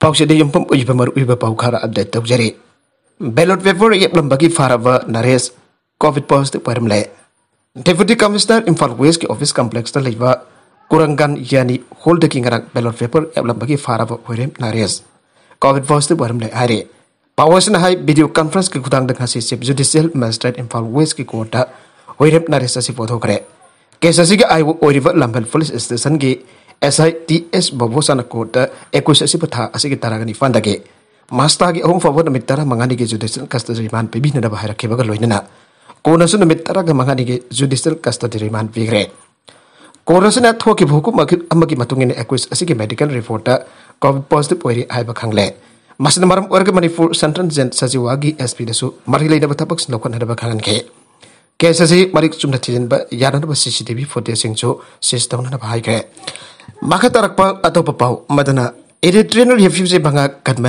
पाउसेदे यम्पम उइबा मर उइबा पाउखारा अपडेट तव जरे बेलोट वेफोर येप्लम बगी फारव नरेस कोविड पॉजिटिव परमले डेप्युटी कमिश्नर इम्फाल वेस्ट के ऑफ़िस कॉम्प्लेक्स ता लैबा कुरंगान यानी होल्ड किंग रक बेलोट वेफोर येप्लम बगी फारव होरेम नरेस कोविड पॉजिटिव परमले हारे पावर्स न हाई वीडियो कॉन्फ्रेंस के गुदांग दंग हसी सिप जुडिशियल मजिस्ट्रेट इम्फाल वेस्ट के कोटा होरेम नरेस सासी पोथो करे केसासी के आई ओरिवर लंबल पुलिस स्टेशन के आई टी एस बबोसाना कोर्ट एकुश था तरह निपानगे मास्ता की अहम फब नुमित तरह मंगानी की जुडिशल कस्टडी रिमांड पीबीनब है लोनना कोनसु नुमित तरह मंगानी की जुडिशल कस्टडी रिमांड पीग्रे कोरसना थोकी हुकुम एकुश मेडिकल रिपोर्ट कोविड पॉजिटिव है खंगले मरम मनपुर सेंट्रल जेल सचिवागी एस पी मरी लेना थबक लौकनब खंगे केस असी मरिक चुम थीजनब यानब सीसीटीवी फुटेजिंग सीज तौनब हाइग्रे मखा तरप अतोप पाउ मदना इरिट्रियन रिफ्यूजी बंगा गनमैन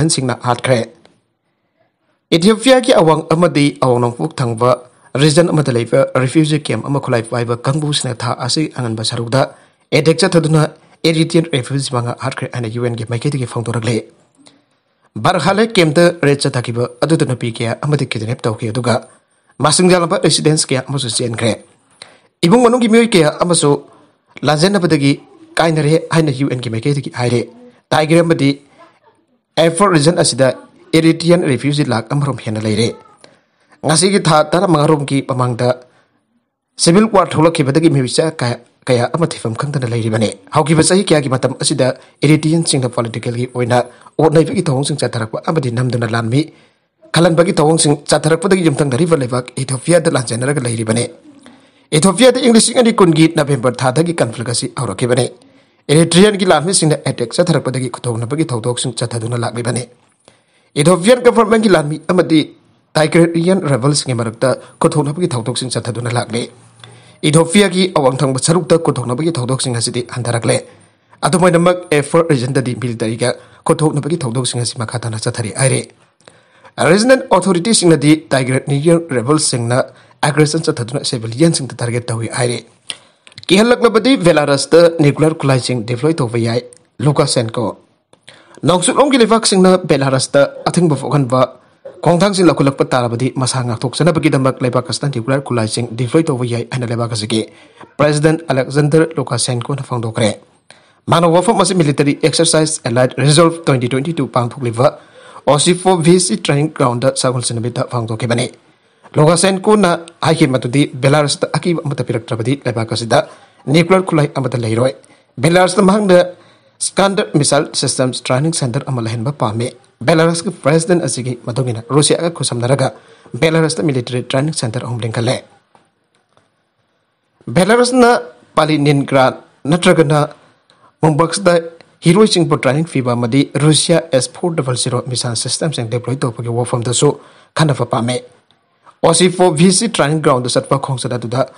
सिंगना हाटख्रे इथियोपिया की अवांग अमदी अवांगनोंपुक थंगब रीजन अमद लेब रिफ्यूजी कैम्प अम खुलाई पाइब कंबुसना था असि अननब सरुदा एडेक चथदुना इरिट्रियन रिफ्यूजी बंगा हाटख्रे अन यूएन के माइकेदगी फोंदोरगले बरहाले कैम्प रेड चथाकिब अदुदना पीके अमदी किडनैप तौके अदुगा मासिंगजालबा रेसिडेंस क्या मनुंगी मियोय क्या की region kainare haina UN ki meke ki haire taigram di effort reason asida Eritrean refugee lak amrom hena leire ngasi ki tha tara mangrom ki pamangda civil war thola ki bedagi mi bisa kaya kaya amathi fam khang tan leire bane how ki basai kya ki matam asida Eritrean sing political ki oina o nai bi ki thong sing chatarak ba amadi namduna lanmi kalan bagi thong sing chatarak pa dagi jumtang dari valai bak ethiopia da lan janara ka leire bane kungi november tha dagi conflict asi aurakibane eritrean की लामी सिंह attack चथरपदगी खुथोनबगी थौदोकसिंग चथदुना Ethiopian government की लामी टाइग्रेरियन मरकता खुथोनबगी थौदोकसिंग चथदुना लागले इथोपिया की अवांगथंग सरुकता खुथोनबगी थौदोकसिंग हसिदि हंधरकले अदुमैनमक एफर रीजनददी मिलिटरी का खुथोनबगी थौदोकसिंग हसि मखाताना चथरी आइरे रीजनल आइरे किहलकलबदी वेलारसद न्यूक्लियर खुलाइसिंग डिप्लॉय तौब याय लुकासेंको नौसुलोंगी लेवाकसिंगना बेलारसद अथिंग फोगनबा खोंथांसिंग लखुलकप तारबदी मसा ngaktoksanabagidamak leibakastan न्यूक्लियर खुलाइसिंग डिप्लॉय तौब याय अना लेबाकसगी प्रेसिडेंट अलेक्जेंडर लुकासेंको फोंदोकरे मानव वफम असी मिलिटरी एक्सरसाइज एलाइड रिजॉल्व 2022 पांगथोकलिबा ओसिफो वीसी हाइके मतुदी बेलारसता अकीब अमता पिरक्त्रबदी लेबाकसिदा न्यूक्लियर खुलाई अमता लेरोय बेलारसता महंगदा Iskander missile systems training centre अमला हेनबा पामे बेलारस के प्रेसिडेंट असिगी मदुगिना रूसिया का मिलिटरी ट्रेनिंग सेंटर अहम लिंकले बेलारसना पालिनिनग्राड नत्रगना मुंबक्सदा हीरोइसिंग ट्रेनिंग फीबा मदी Russia S four double zero missile Osifo VC training ground satwa khongsada duda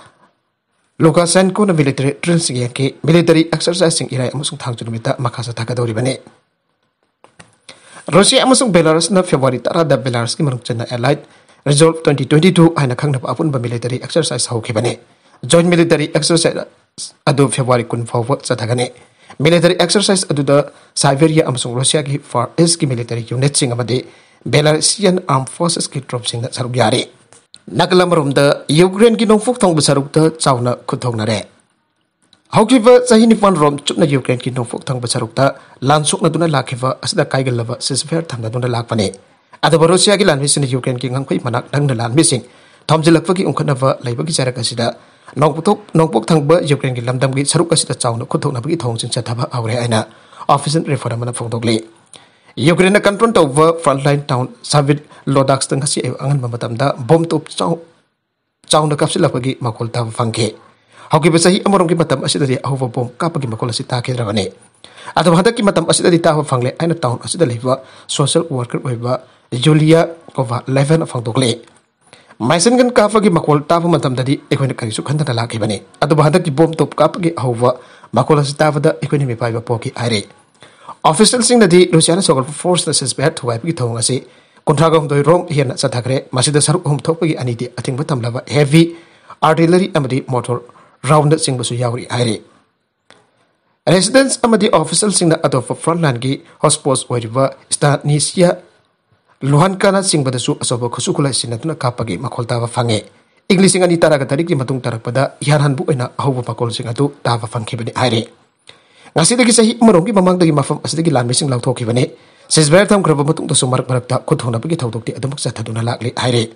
Lukashenko na military drills yanki military exercise sing irai amusung thang chunumita makasa thakadori bane. Russia amusung Belarus na February tara da Belarus ki marung chana allied Resolve 2022 aina khangna apun ba military exercise hau khibane Joint military exercise, adu February kun fawa chathagane military exercise aduda Siberia amusung Russia ki far east ki military unit sing amade Belarusian armed forces ki troops sing saruk yare nakalam romda Ukraine ki nongfuk thong basaruk ta chawna khuthong na re. Haukiva sahi nipan rom, chupna Ukraine ki nongfuk thong basaruk ta lansuk na tuna lakhiva, asda kaigal lava sisfer thamna tuna lakpane. Adaba Russia ki lanmi sin Ukraine ki ngangkhoi manak dangna lanmi sing. Thomjilakwa ki ongkhanava laiba ki jarak asida. Nongputok nongpok thangba Ukraine ki lamdam ki saruk asida chawna khuthong na bi thong sing chathaba awre aina. Office referendum na phongdokli Ukraine kan confront over frontline town Savit Lodaks tengah si angan mamatam da bom top chau chau na kapsila pagi makol ta fangke. Hoki besahi amorong ki matam asida di ahova bom. Ka pagi makol si ta kedra bane atam hada ki matam asida di ta fangle aina town asida lewa social worker oiba Julia kova 11 fang dokle maisen gan ka pagi makol ta matam dadi di ekoina kari su khanda la ki bane adu hada ki bom top ka pagi ahova makol si ta da ekoina mi paiba poki ari ऑफिसरसिंगनदी रुसियाना सोगल force नसेस बेट थवाइपगी थोंग असी कुंथ्रागम दोय रोम हियन चथाखरे मसिदा सरुक हम थोपगी अनिदि a thing बतमलबा heavy artillery अमदी motor round सिंगबसु यावरी आइरे residence officer अतोप frontline की हॉस्पोस स्टानीसिया लोहन काना सिंबदसु असोब खुसु खुला सिनतुना कापगी मखोल ताबा fungi English अनी तरग तरीक की मतुंग तरकपदा यारहानबु ओइना अहौब ꯉꯁꯤꯗꯒꯤ ꯆꯍꯤ ꯑꯃꯔꯣꯝꯒꯤ ꯃꯃꯥꯡꯗꯒꯤ ꯃꯐꯝ ꯑꯁꯤꯗꯒꯤ ꯂꯥꯟꯃꯤꯁꯤꯡ ꯂꯥꯎꯊꯣꯛꯈꯤꯕꯅꯤ ꯁꯤꯁꯚꯦꯌꯔ ꯊꯝꯈ꯭ꯔꯕ ꯃꯇꯨꯡꯗꯁꯨ ꯃꯔꯛ ꯃꯔꯛꯇ ꯈꯨꯠ ꯊꯣꯡꯅꯕꯒꯤ ꯊꯧꯗꯣꯛꯇꯤ ꯑꯗꯨꯃꯛ ꯆꯠꯊꯗꯨꯅ ꯂꯥꯛꯂꯤ ꯍꯥꯏꯔꯤ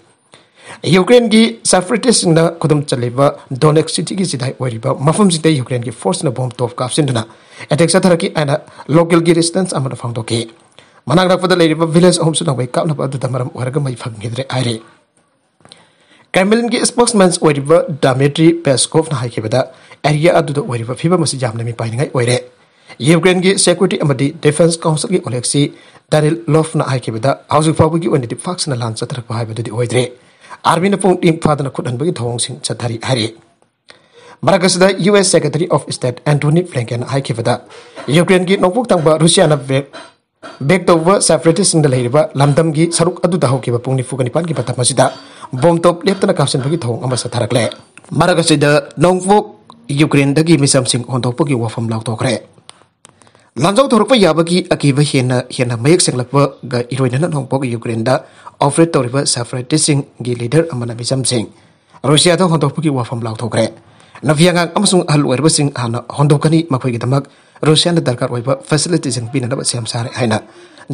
ꯌꯨꯀ꯭ꯔꯦꯟꯒꯤ ꯁꯦꯐꯔꯤꯇꯤꯁꯁꯤꯡꯅ ꯈꯨꯗꯨꯝ ꯆꯜꯂꯤꯕ ꯗꯣꯅꯦꯛ ꯁꯤꯇꯤꯒꯤ ꯆꯤꯗꯥꯏ ꯑꯣꯏꯔꯤꯕ ꯃꯐꯝꯁꯤꯗ ꯌꯨꯀ꯭ꯔꯦꯟꯒꯤ ꯐꯣꯔꯁꯅ ꯕꯣꯝ ꯇꯣꯞ ꯀꯥꯞꯁꯤꯟꯗꯨꯅ ꯑꯦꯇꯦꯛ ꯆꯠꯊꯔꯛꯈꯤ ꯍꯥꯏꯅ ꯂꯣꯀꯦꯜꯒꯤ ꯔꯦꯁꯤꯗꯦꯟꯁ ꯑꯃꯅ ꯐꯣꯡꯗꯣꯛꯈꯤ ꯃꯅꯥꯛ ꯅꯛꯄꯗ ꯂꯩꯔꯤꯕ ꯚꯤꯂꯦꯖ ꯑꯍꯨꯝꯁꯨ ꯅꯣꯡꯃꯩ ꯀꯥꯞꯅꯕ ꯑꯗꯨꯗ ꯃꯔꯝ ꯑꯣꯏꯔꯒ ꯃꯩ ꯐꯪꯈꯤꯗ꯭ꯔꯦ ꯍꯥꯏꯔꯤ दसु मरक मरकता खुथोनबगी थौदोक्ति अदमक सथदुना लागले हाइरे यूक्रेन की सेपरेटिस्ट खुदम चलेब डोनेक्स सिटी की सिदाई ओरिब मफम सिते यूक्रेन की फोर्स न बॉम्ब तोफ काफसिंदना अटैक सथरकी आना लोकल की रेजिस्टेंस अमन फाउंडोके मनाक रखपद लेरिब विलेज अहम सुनबै कापनब अदुदा मरम ओरग मै फंगिद्रे bom top dia tena kapsen bagi thong amba satarak le mara ka sida nong fuk ukraine dagi misam sing on tok pagi wafam lau tok re lamjau thorpa yabagi akiba hena hena mayek sing lapa ga iroina na nong pok ukraine da operate toriba separatist sing gi leader amana misam sing russia da hon tok pagi wafam lau tok re na viangang amsung halu erba sing hana hon tok gi tamak रुसियान दरकार होइब फैसिलिटीजन पिननब same सारे है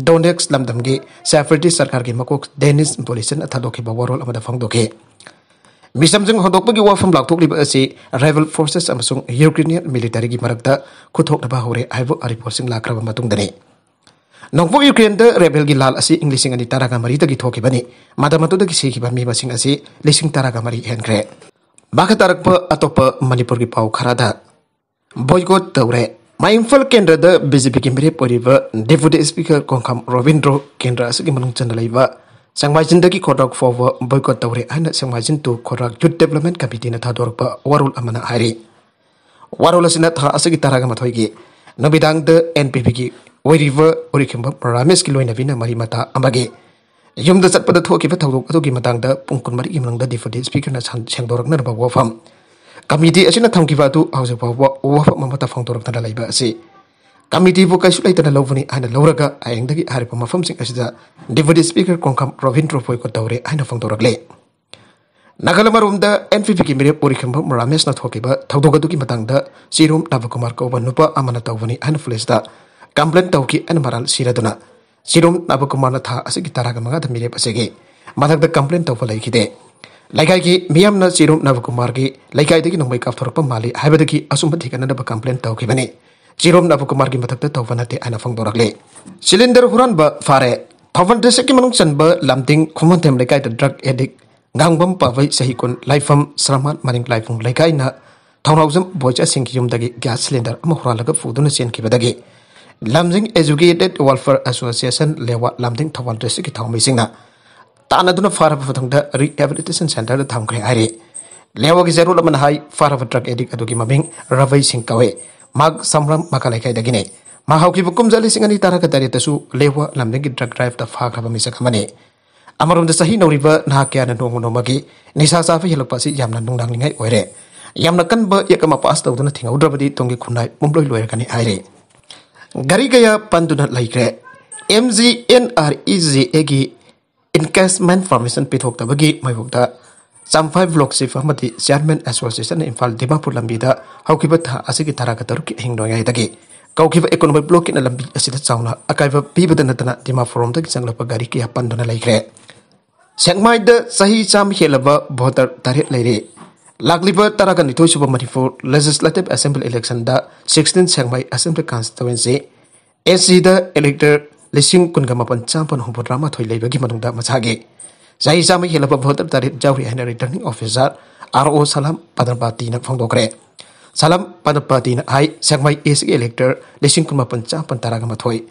डोनेक्स लमदमगे सेफर्टी सरकार की मको Dennis पोलिसन अथादोखे बवरोल अमदा फंगदोखे मिसमजों हदोकबगी की वफम असे rebel forces Ukrainian military की मरकता खुथोकनबा होरे हाइबो रिपोर्टिंग लाक्रब मतुंगदने नोंगबो यूक्रेन रेबल की लाल असे इंग्लिश अंगनि तारागा मरी तगी थोकेबने मादामतोद की मरी हेनग्रे बाख तारकप अतोप मनपुर की पाउ खरादा बॉयकॉट तौरे mindful kendra da bikin ki mire poriba deputy speaker kongkham robindro kendra. Asuki menung chandra Sang wajin jinda ki khodak forwa boycott tawre ana sang jin tu khodak youth development committee na thador ba warul amana hari. Warul asina tha asuki taraga mathoi gi nabidang de npp ki oiriba orikhimba ramesh ki loina bina mari mata amage yumda chatpada thoki ba thawdok atuki matang da pungkun mari imlang da deputy speaker na chang dorak na ba wafam. Kami di asina thamki batu hause bawa wa fa pa mamata phang torok tanda laiba ase. Kamiti bo kai sulai tanda lawani ana lawraga ayang dagi hari pa mafam sing asida deputy speaker kongkam tro poi ko tawre ana fang torak le. Nagalamar NPP ki mire pori khamba Ramesh na thoki ba thaudog adu ki matang da Sirum Navakumar ko ban nupa amana tawani ana flesh da complaint tawki ana maral siraduna. Sirum Navakumar na tha ase ki taraga maga da mere pasege. Mathak da complaint lai ki de. Lagi lagi, miam na sirum na bukumar ki, lagi lagi dengan nombai kafthor pun mali, hai betul ki asum beti karena ada berkomplain tau bani. Sirum na bukumar ki betul betul tau nanti dorak le. Silinder huran ba fare, tau van desa ki manung chan ba lamting kuman tem lagi ada drug addict, ngang bom pawai sehikun life form seramat maring life form lagi na. Tau nau zam bocah singki um dagi gas silinder ama huran laga fudun sian ki bani. Lamting Educated Welfare Association lewat lamting tau van desa ki tau mising na. तानदुना फारब मथुंग rehabilitation centre थमग्रे हारे लेवागी जरूल अमन हाई फारब ड्रग एडिक अदुगी ममिंग रवै सिंह कवे माग समरम मकालैखाइदगिने ꯃꯍꯥꯎꯈꯤꯕ ꯀꯨꯝꯖꯥ ꯂꯤꯁꯤꯡ ꯑꯅꯤ ꯇꯔꯥꯒ ꯇꯔꯦꯠꯇꯁꯨ ꯂꯦꯋꯥ ꯂꯝꯗꯝꯒꯤ ꯗ꯭ꯔꯒ ꯗ꯭ꯔꯥꯏꯚꯇ ꯐꯥꯈ꯭ꯔꯕ ꯃꯤꯁꯛ ꯑꯃꯅꯤ ꯑꯃꯔꯣꯝꯗ ꯆꯍꯤ ꯅꯧꯔꯤꯕ ꯅꯍꯥ ꯀꯌꯥꯅ ꯅꯣꯡꯃ ꯅꯣꯡꯃꯒꯤ ꯅꯤꯁꯥ ꯆꯥꯕ ꯍꯦꯜꯂꯛꯄ ꯑꯁꯤ ꯌꯥꯝꯅ ꯅꯨꯡꯗꯥꯡꯅꯤꯡꯉꯥꯏ ꯑꯣꯏꯔꯦ ꯌꯥꯝꯅ ꯀꯟꯕ ꯌꯦꯛ ꯑꯃ ꯄꯥꯁ ꯇꯧꯗꯨꯅ ꯊꯤꯡꯍꯧꯗ꯭ꯔꯕꯗꯤ ꯇꯨꯡꯒꯤ ꯈꯨꯟꯅꯥꯏ ꯃꯨꯝꯂꯣꯏ ꯂꯣꯏꯔꯒꯅꯤ ꯍꯥꯏꯔꯦ ꯒꯥꯔꯤ ꯀꯌꯥ ꯄꯟꯗꯨꯅ ꯂꯩꯈ꯭ꯔꯦ M G N R E G ꯑꯦꯒꯤ इनकेसमेंट फॉर्मेशन पीथोक्तबगी मैबुक्ता चामफाई ब्लॉक चीफ अमदी चेयरमैन एसोसिएशन इम्फाल दिमापुर लंबीदा हौकिब था असिगी तरागा तरुकी हिंगनोयाइदगी कौखिब इकोनॉमिक ब्लॉक किन लंबी असिदा चाउना अकाइब पीबद रोमदगी चंगलप गाड़ी किया सेंगमाइद सही चाम हेलब भोटर तरेट लेरे तरागा निथोय सुब दा 16 Sengmai assembly constituency lising kunga mapan champan hupo drama toy bagi manung dama sage. Zai zama hila bab hotel dari jauh ya henry turning officer ro salam padan pati nak fong dokre. Salam padan pati nak hai sang mai esik elektor lising kunga mapan champan taraga matoy.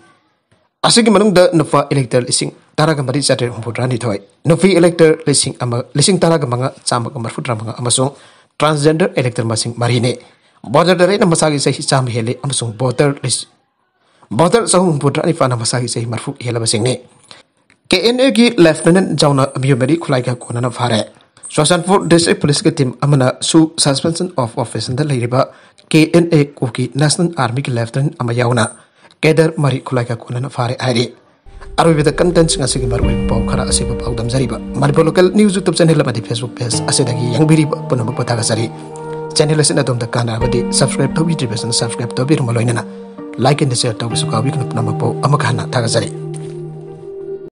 Asik manung da nufa elektor lising taraga mari zatir hupo drani toy. Nufi elektor lising ama lising taraga manga sama kamar fudra manga amasung transgender elektor masing marine. Border dari nama sage zai zama hele amasung border lising masing marine. Border dare na masagi sahi cham hele amasung voter list voter sahum humpudrani fa na masagi sahi marfu hela basing ne. K N A की lieutenant जाउना अमियो मेरी खुलाई का कोना फारे Shoshanpur District Police के team अमना सु suspension of office दा लेरिबा KNA कोकी National Army की Lieutenant अमा यावना केदर मरी खुलाई का कोनन फारे आइरी अरुबिदा contents ngasi gi maru pau khara asiba pau like N share ꯇꯧꯕꯁꯨ ꯀꯥꯎꯕꯤꯒꯅꯨ ꯄꯨꯝꯅꯃꯛꯄꯨ ꯑꯃꯨꯛ ꯍꯟꯅ ꯊꯥꯒꯠꯆꯔꯤ